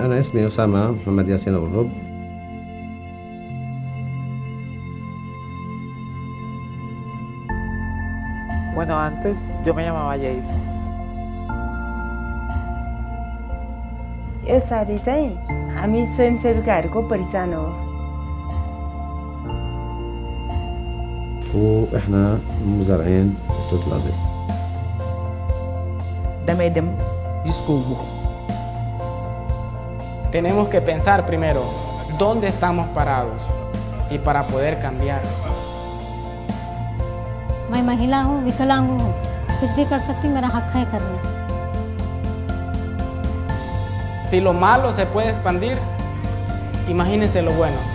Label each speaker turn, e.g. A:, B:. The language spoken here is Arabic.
A: أنا اسمي أسامة محمد ياسين أبو الرب
B: Bueno, antes yo me llamaba Jason.
C: यो साडी चाहिँ हामी स्वयंसेविकाहरूको परिचान हो
A: وإحنا مزارعين توت الأرض
D: damay dem jusqu'au bout.
E: Tenemos que pensar primero dónde estamos parados y para poder cambiar.
F: मैं महिला हूँ विकलांग हूँ कुछ भी कर सकती हूँ मेरा हक है करना
E: Si lo malo se puede expandir, imagínense lo bueno.